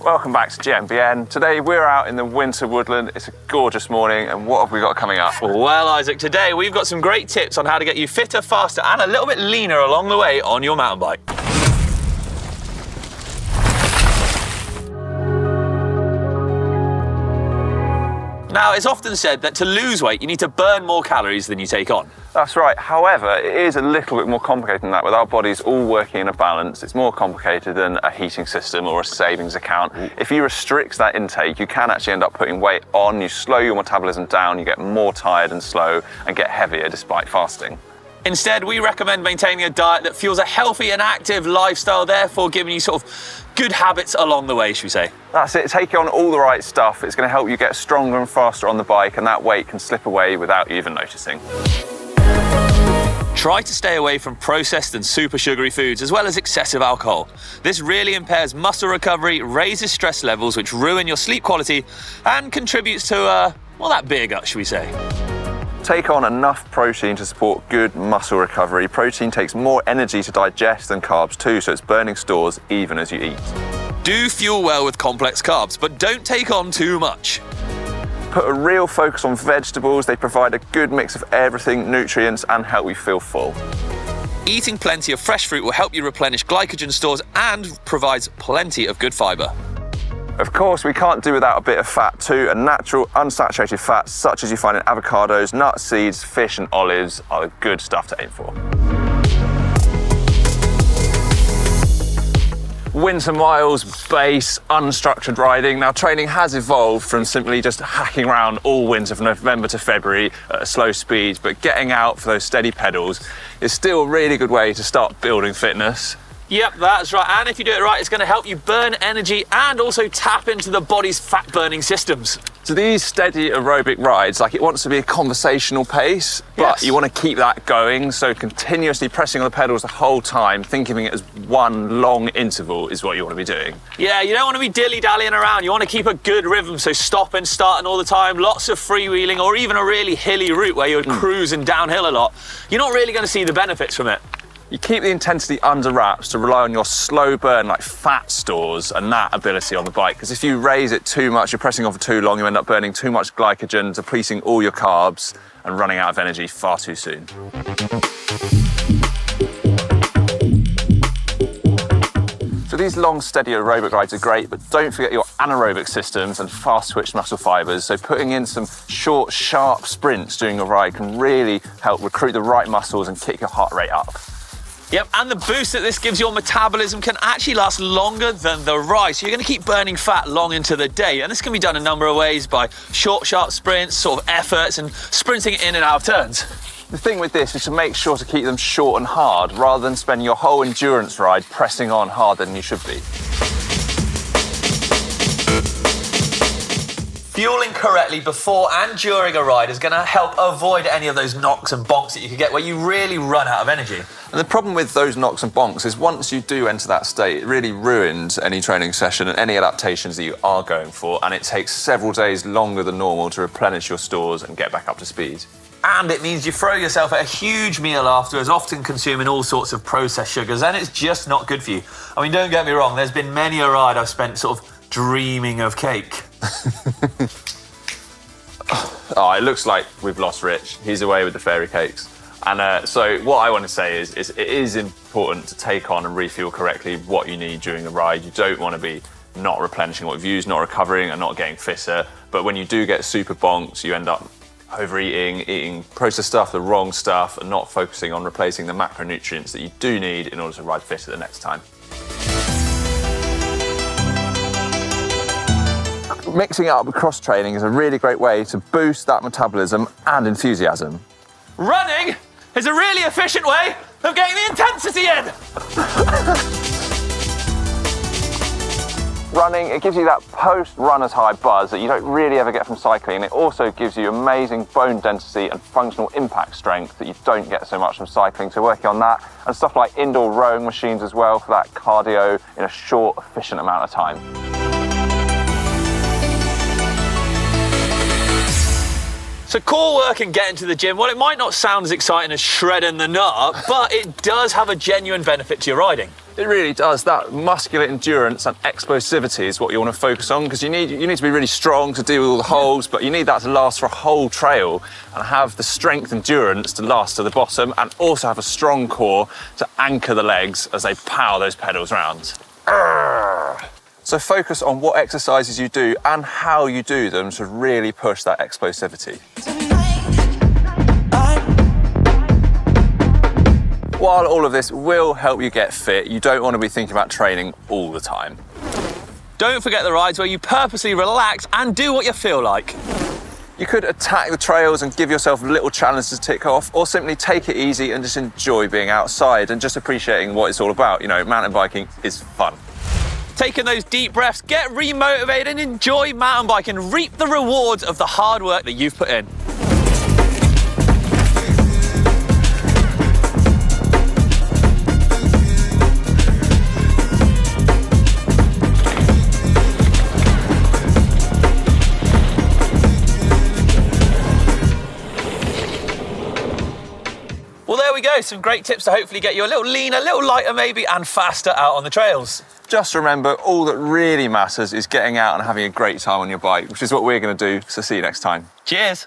Welcome back to GMBN. Today we're out in the winter woodland. It's a gorgeous morning, and what have we got coming up? Well, Isaac, today we've got some great tips on how to get you fitter, faster, and a little bit leaner along the way on your mountain bike. Now, it's often said that to lose weight, you need to burn more calories than you take on. That's right. However, it is a little bit more complicated than that. With our bodies all working in a balance, it's more complicated than a heating system or a savings account. If you restrict that intake, you can actually end up putting weight on, you slow your metabolism down, you get more tired and slow, and get heavier despite fasting. Instead, we recommend maintaining a diet that fuels a healthy and active lifestyle, therefore giving you sort of good habits along the way, should we say. That's it, take on all the right stuff. It's going to help you get stronger and faster on the bike, and that weight can slip away without you even noticing. Try to stay away from processed and super sugary foods, as well as excessive alcohol. This really impairs muscle recovery, raises stress levels, which ruin your sleep quality, and contributes to, uh, well, that beer gut, should we say. Take on enough protein to support good muscle recovery. Protein takes more energy to digest than carbs too, so it's burning stores even as you eat. Do fuel well with complex carbs, but don't take on too much. Put a real focus on vegetables. They provide a good mix of everything, nutrients, and help you feel full. Eating plenty of fresh fruit will help you replenish glycogen stores and provides plenty of good fibre. Of course, we can't do without a bit of fat too, and natural unsaturated fats such as you find in avocados, nuts, seeds, fish and olives are good stuff to aim for. Winter miles, base, unstructured riding. Now, training has evolved from simply just hacking around all winter from November to February at a slow speed, but getting out for those steady pedals is still a really good way to start building fitness. Yep, that's right. And if you do it right, it's going to help you burn energy and also tap into the body's fat burning systems. So these steady aerobic rides, like it wants to be a conversational pace, but Yes. you want to keep that going. So continuously pressing on the pedals the whole time, thinking of it as one long interval is what you want to be doing. Yeah, you don't want to be dilly dallying around. You want to keep a good rhythm, so stop and starting all the time, lots of freewheeling, or even a really hilly route where you're mm. cruising downhill a lot. You're not really going to see the benefits from it. You keep the intensity under wraps to rely on your slow burn, like fat stores, and that ability on the bike. Because if you raise it too much, you're pressing on for too long, you end up burning too much glycogen, depleting all your carbs, and running out of energy far too soon. So these long, steady aerobic rides are great, but don't forget your anaerobic systems and fast twitch muscle fibers. So putting in some short, sharp sprints during a ride can really help recruit the right muscles and kick your heart rate up. Yep, and the boost that this gives your metabolism can actually last longer than the ride. So you're going to keep burning fat long into the day. And this can be done a number of ways by short, sharp sprints, sort of efforts, and sprinting in and out of turns. The thing with this is to make sure to keep them short and hard rather than spend your whole endurance ride pressing on harder than you should be. Fueling correctly before and during a ride is going to help avoid any of those knocks and bonks that you could get where you really run out of energy. And the problem with those knocks and bonks is once you do enter that state, it really ruins any training session and any adaptations that you are going for, and it takes several days longer than normal to replenish your stores and get back up to speed. And it means you throw yourself at a huge meal afterwards, often consuming all sorts of processed sugars, and it's just not good for you. I mean, don't get me wrong, there's been many a ride I've spent sort of dreaming of cake. Oh, it looks like we've lost Rich. He's away with the fairy cakes. And uh, so, what I want to say is, is, it is important to take on and refuel correctly what you need during the ride. You don't want to be not replenishing what you've used, not recovering, and not getting fitter. But when you do get super bonks, you end up overeating, eating processed stuff, the wrong stuff, and not focusing on replacing the macronutrients that you do need in order to ride fitter the next time. Mixing it up with cross training is a really great way to boost that metabolism and enthusiasm. Running is a really efficient way of getting the intensity in! Running, it gives you that post runner's high buzz that you don't really ever get from cycling. It also gives you amazing bone density and functional impact strength that you don't get so much from cycling. So working on that and stuff like indoor rowing machines as well for that cardio in a short, efficient amount of time. So core work and getting to the gym, well, it might not sound as exciting as shredding the nut, but it does have a genuine benefit to your riding. It really does. That muscular endurance and explosivity is what you want to focus on because you need you need to be really strong to deal with all the holes, but you need that to last for a whole trail and have the strength and endurance to last to the bottom and also have a strong core to anchor the legs as they power those pedals around. So focus on what exercises you do and how you do them to really push that explosivity. While all of this will help you get fit, you don't want to be thinking about training all the time. Don't forget the rides where you purposely relax and do what you feel like. You could attack the trails and give yourself little challenges to tick off, or simply take it easy and just enjoy being outside and just appreciating what it's all about. You know, mountain biking is fun. Taking those deep breaths, get remotivated and enjoy mountain biking. Reap the rewards of the hard work that you've put in. Some great tips to hopefully get you a little leaner, a little lighter, maybe, and faster out on the trails. Just remember, all that really matters is getting out and having a great time on your bike, which is what we're going to do. So see you next time. Cheers.